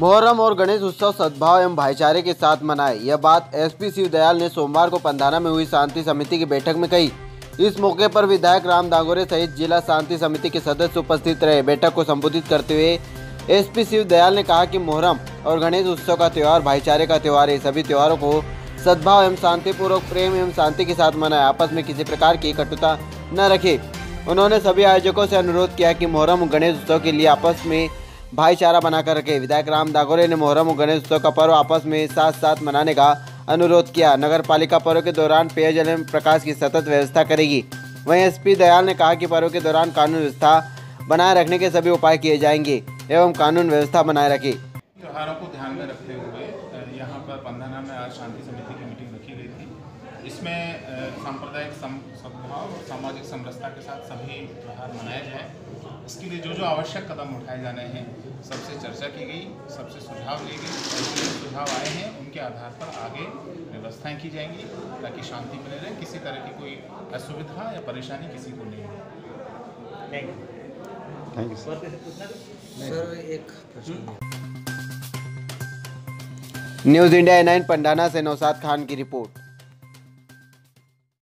मुहर्रम और गणेश उत्सव सद्भाव एवं भाईचारे के साथ मनाए। यह बात एसपी शिव दयाल ने सोमवार को पंधाना में हुई शांति समिति की बैठक में कही। इस मौके पर विधायक राम दांगोरे सहित जिला शांति समिति के सदस्य उपस्थित रहे। बैठक को संबोधित करते हुए एसपी शिव दयाल ने कहा कि मुहर्रम और गणेश उत्सव का त्यौहार, भाईचारे का त्यौहार है सभी त्योहारों को सद्भाव एवं शांतिपूर्वक, प्रेम एवं शांति के साथ मनाए। आपस में किसी प्रकार की कटुता न रखे। उन्होंने सभी आयोजकों से अनुरोध किया कि मुहर्रम गणेश उत्सव के लिए आपस में भाईचारा बनाकर रखे। विधायक राम दागोरे ने मोहर्रम और गणेश उत्सव का पर्व आपस में साथ साथ मनाने का अनुरोध किया। नगर पालिका पर्व के दौरान पेयजल एवं प्रकाश की सतत व्यवस्था करेगी। वहीं एसपी दयाल ने कहा कि पर्व के दौरान कानून व्यवस्था बनाए रखने के सभी उपाय किए जाएँगे एवं कानून व्यवस्था बनाए रखे। त्योहारों को ध्यान में रखते हुए यहाँ पर बंधना में आज शांति समिति की मीटिंग रखी गई थी। इसमें सांप्रदायिक सद्भाव और सामाजिक समरसता के साथ सभी त्यौहार मनाए जाए। इसके लिए जो जो आवश्यक कदम उठाए जाने हैं सबसे चर्चा की गई सबसे सुझाव लिए गए जो सुझाव आए हैं उनके आधार पर आगे व्यवस्थाएँ की जाएँगी ताकि शांति बने रहे। किसी तरह की कोई असुविधा या परेशानी किसी को नहीं हो। थैंक यू सर एक प्रश्न न्यूज़ इंडिया नाइन पंडाना से नौसाद खान की रिपोर्ट।